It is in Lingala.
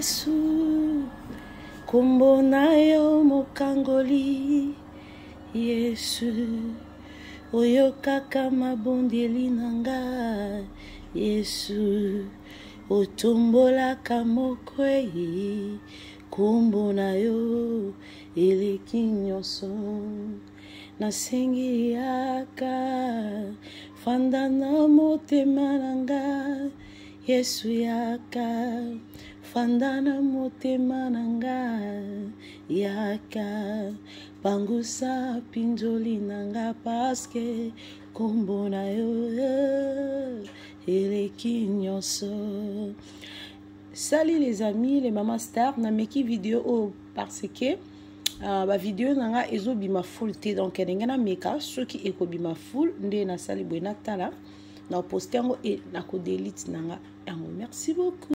yesu kombo na yo mokangoli yesu oyo kaka mabondeli na nga yesu otombolaka mokwei kombo na yo eleki nyonso nasengi yaka fanda na motema na ngai yesu yaka fanda na motema na nga yaka pangusa mpinzoli na nga paske nkombo na yo eleki nyonso sali les amis les mama star nameki video oyo parce ke Uh, bavideo na nga ezobima full te donk ndenge nameka soki ekobima full nde nasali boye natala nakoposte yango e nakodelite na nga yango merci beaucoup